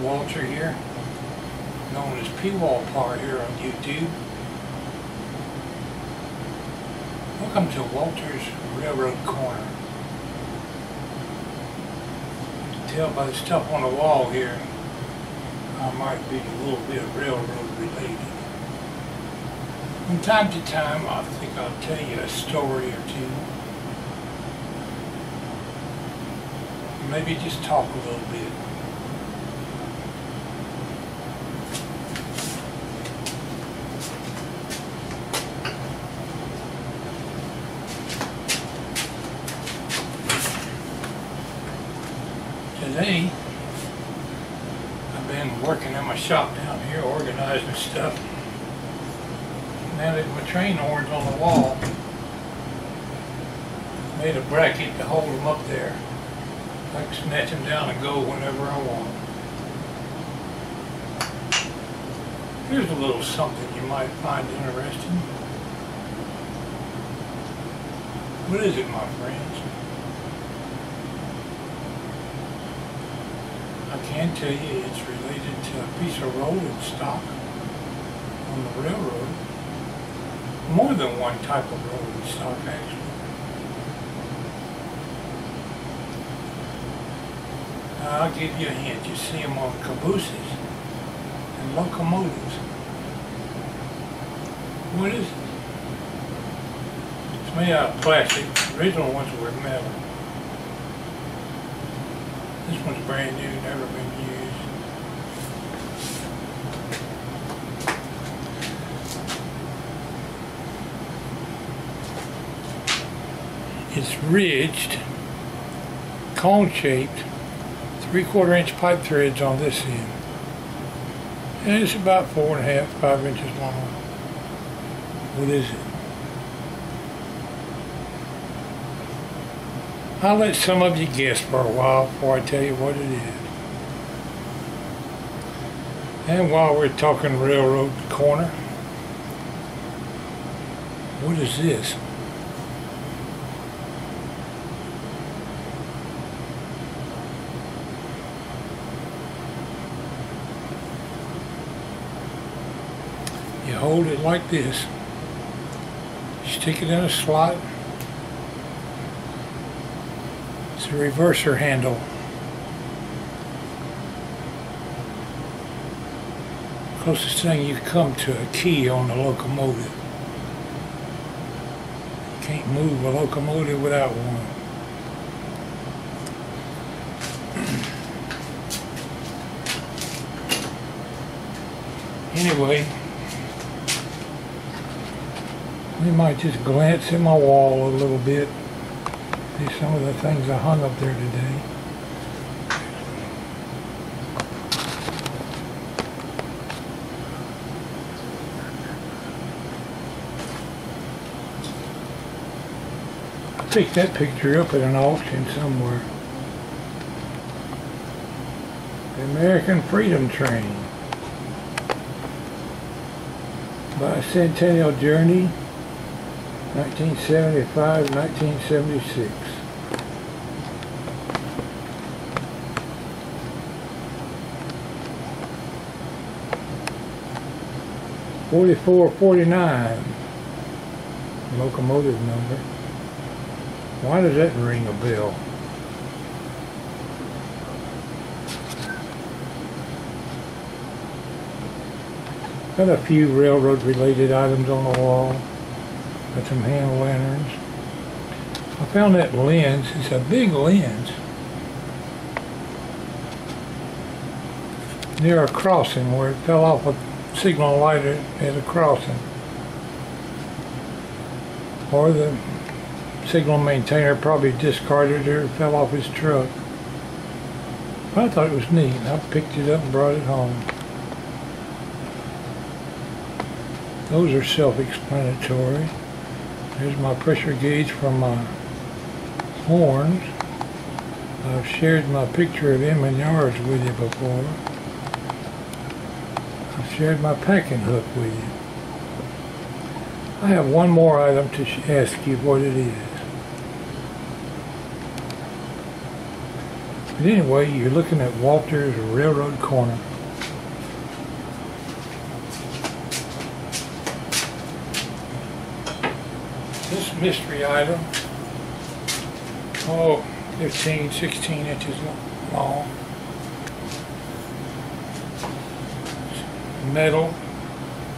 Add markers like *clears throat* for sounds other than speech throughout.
Walter here, known as P-Walpar here on YouTube. Welcome to Walter's Railroad Corner. You can tell by the stuff on the wall here, I might be a little bit railroad related. From time to time, I think I'll tell you a story or two. Maybe just talk a little bit. Shop down here, organizing stuff. That my train horns on the wall, made a bracket to hold them up there. I can snatch them down and go whenever I want. Here's a little something you might find interesting. What is it, my friends? I can tell you it's related to a piece of rolling stock on the railroad. More than one type of rolling stock, actually. I'll give you a hint. You see them on cabooses and locomotives. What is it? It's made out of plastic. The original ones were metal. This one's brand new, never been used. It's ridged, cone-shaped, three-quarter inch pipe threads on this end. And it's about four and a half, five inches long. What is it? I'll let some of you guess for a while before I tell you what it is. And while we're talking railroad corner, what is this? You hold it like this, stick it in a slot, a reverser handle. Closest thing you come to a key on a locomotive. Can't move a locomotive without one. *clears throat* Anyway, we might just glance at my wall a little bit. See some of the things I hung up there today. I picked that picture up at an auction somewhere. The American Freedom Train Bicentennial Journey 1975, 1976. Forty-four, forty-nine, locomotive number. Why does that ring a bell? Got a few railroad related items on the wall. Got some hand lanterns. I found that lens. It's a big lens. Near a crossing where it fell off a signal light at, at a crossing. Or the signal maintainer probably discarded it or fell off his truck. I thought it was neat. I picked it up and brought it home. Those are self-explanatory. Here's my pressure gauge from my horns. I've shared my picture of M and yards with you before. I've shared my packing hook with you. I have one more item to ask you what it is. But anyway, you're looking at Walter's Railroad Corner. Mystery item. Oh, 15, 16 inches long. Metal,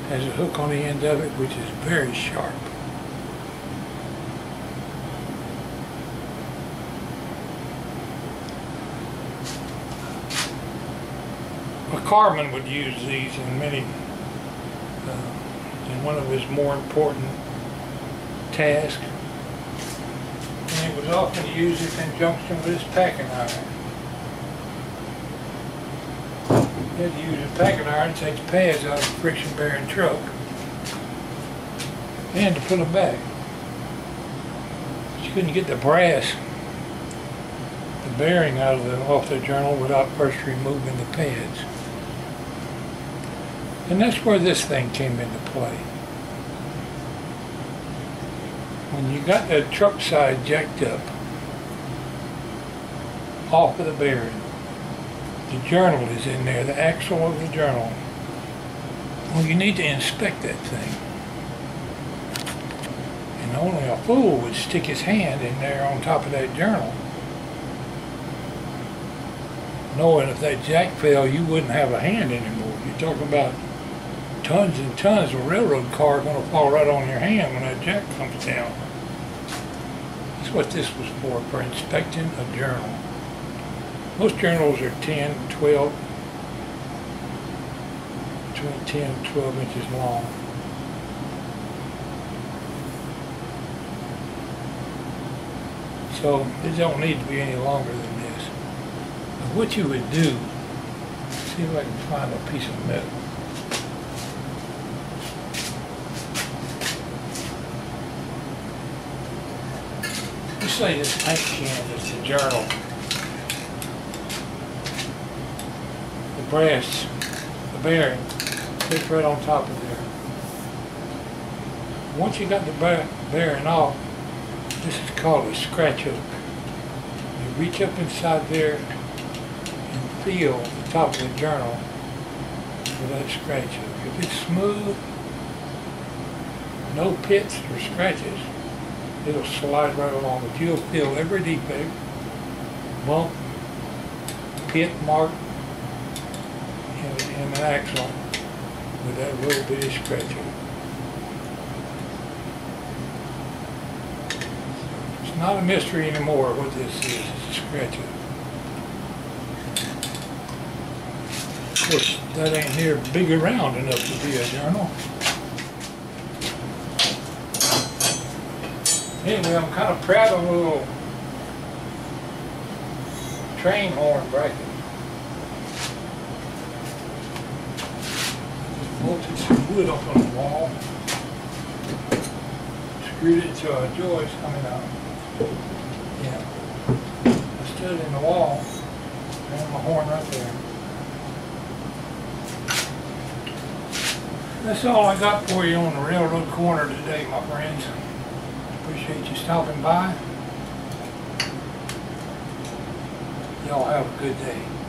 has a hook on the end of it which is very sharp. A carman would use these in many, uh, in one of his more important tasks. And it was often used in conjunction with his packing iron. He had to use his packing iron to take the pads out of the friction bearing truck and to put them back. But you couldn't get the brass, the bearing out of the, off the journal without first removing the pads. And that's where this thing came into play. When you got that truck side jacked up off of the bearing, the journal is in there, the axle of the journal. Well, you need to inspect that thing. And only a fool would stick his hand in there on top of that journal. Knowing if that jack fell, you wouldn't have a hand anymore. You're talking about tons and tons of railroad car going to fall right on your hand when that jack comes down. That's what this was for, for inspecting a journal. Most journals are 10, 12, between 10 and 12 inches long. So it don't need to be any longer than this. But what you would do, see if I can find a piece of metal. Say this paint can is the journal. The brass, the bearing, sits right on top of there. Once you got the bearing off, this is called a scratch hook. You reach up inside there and feel the top of the journal with that scratch hook. If it's smooth, no pits or scratches, it'll slide right along, but you'll feel every defect, bump, pit mark in the axle with that little bitty scratch hook. It's not a mystery anymore what this is, it's a scratch. Of course, that ain't near big around enough to be a journal. Anyway, I'm kind of proud of a little train horn bracket. Bolted some wood up on the wall. Screwed it to a joist coming out. Yeah. I stood in the wall, and my horn right there. That's all I got for you on the railroad corner today, my friends. Appreciate you stopping by. Y'all have a good day.